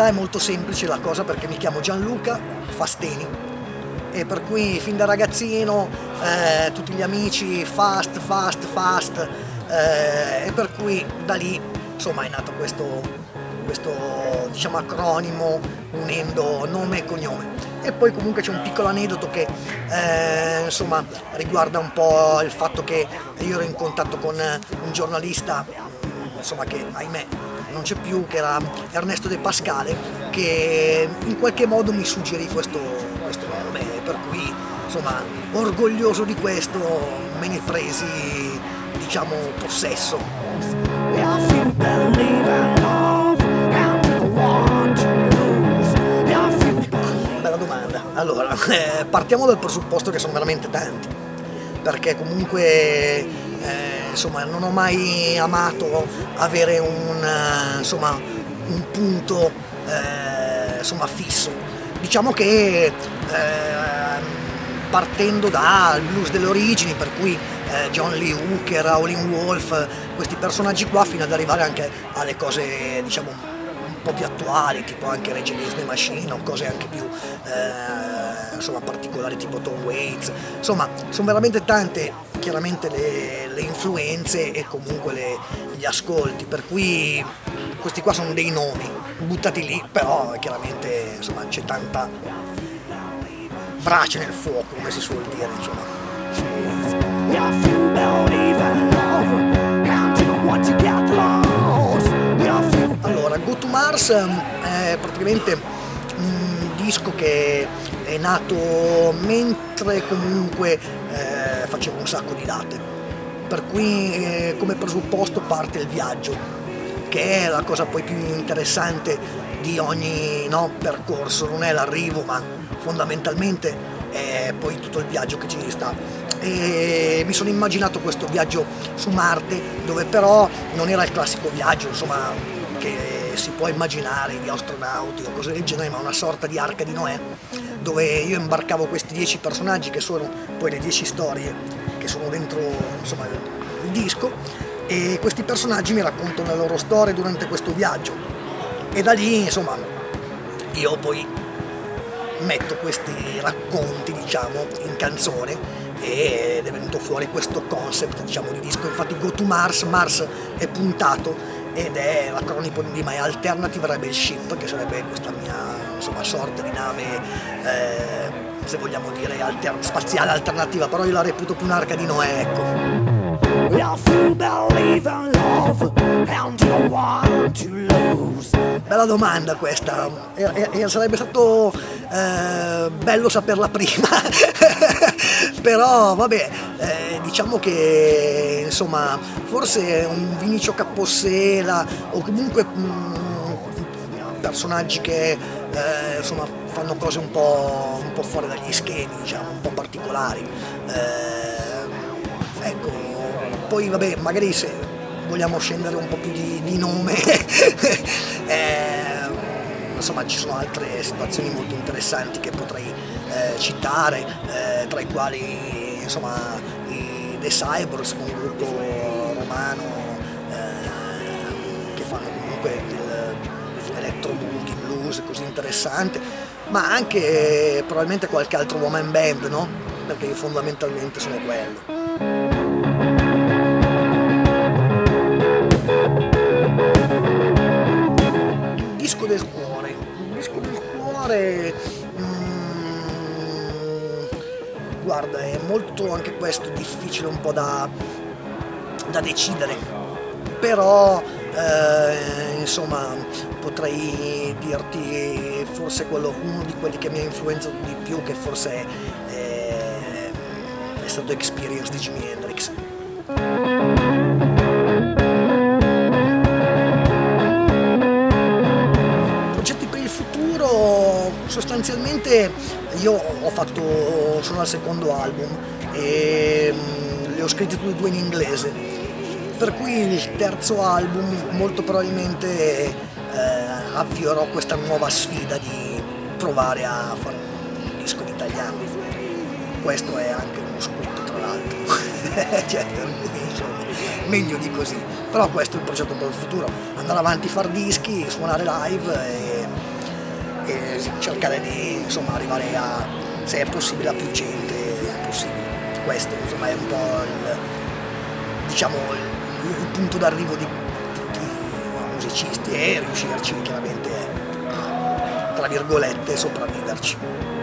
realtà è molto semplice la cosa perché mi chiamo Gianluca Fasteni e per cui fin da ragazzino eh, tutti gli amici fast, fast, fast eh, e per cui da lì insomma è nato questo, questo diciamo, acronimo unendo nome e cognome. E poi comunque c'è un piccolo aneddoto che eh, insomma riguarda un po' il fatto che io ero in contatto con un giornalista insomma che ahimè non c'è più, che era Ernesto De Pascale, che in qualche modo mi suggerì questo, questo nome, per cui insomma orgoglioso di questo me ne presi diciamo possesso. Bella domanda. Allora, eh, partiamo dal presupposto che sono veramente tanti, perché comunque eh, insomma, non ho mai amato avere un, eh, insomma, un punto eh, insomma, fisso. Diciamo che eh, partendo dal blues delle origini, per cui John Lee Hooker, Howlin' Wolf, questi personaggi qua, fino ad arrivare anche alle cose diciamo un po' più attuali, tipo anche Rage Against the Machine o cose anche più insomma, particolari tipo Tom Waits, insomma sono veramente tante chiaramente le, le influenze e comunque le, gli ascolti, per cui questi qua sono dei nomi buttati lì, però chiaramente c'è tanta brace nel fuoco, come si suol dire, insomma. Allora, Go to Mars è praticamente un disco che è nato mentre comunque eh, facevo un sacco di date, per cui eh, come presupposto parte il viaggio, che è la cosa poi più interessante di ogni no, percorso, non è l'arrivo ma fondamentalmente è poi tutto il viaggio che ci sta. E mi sono immaginato questo viaggio su Marte dove però non era il classico viaggio insomma, che si può immaginare di astronauti o cose del genere ma una sorta di arca di Noè dove io imbarcavo questi dieci personaggi che sono poi le dieci storie che sono dentro insomma, il disco e questi personaggi mi raccontano le loro storie durante questo viaggio. E da lì insomma io poi metto questi racconti diciamo in canzone ed è venuto fuori questo concept diciamo di disco. Infatti Go to Mars, Mars è puntato ed è l'acronimo di My Alternative Rebel Ship che sarebbe questa mia insomma, sorta di nave eh, se vogliamo dire alter spaziale alternativa però io la reputo più un'arca di Noè ecco Bella domanda questa, e, e, sarebbe stato eh, bello saperla prima, però vabbè, eh, diciamo che insomma forse un Vinicio Capossela o comunque mh, mm, personaggi che eh, insomma fanno cose un po', un po', fuori dagli schemi, diciamo, un po' particolari. Eh, poi vabbè, magari se vogliamo scendere un po' più di, di nome, eh, insomma ci sono altre situazioni molto interessanti che potrei eh, citare, eh, tra i quali insomma i The Cyborgs, un gruppo romano eh, che fanno comunque boogie blues così interessante, ma anche probabilmente qualche altro woman band, no? Perché fondamentalmente sono quello. Guarda, è molto anche questo difficile un po' da, da decidere, però eh, insomma potrei dirti forse quello, uno di quelli che mi ha influenzato di più, che forse è, è, è stato Experience di Jimi Hendrix. sostanzialmente io ho fatto, sono al secondo album e mh, li ho scritti tutti e due in inglese, per cui il terzo album molto probabilmente eh, avvierò questa nuova sfida di provare a fare un disco in italiano. Questo è anche uno spunto tra l'altro altro, cioè, meglio di così. Però questo è il progetto per il futuro, andare avanti, far dischi, suonare live e, e cercare di insomma, arrivare a, se è possibile, a più gente possibile. Questo insomma, è un po' il, diciamo, il, il punto d'arrivo di tutti i musicisti e riuscirci chiaramente a, tra virgolette, sopravviverci.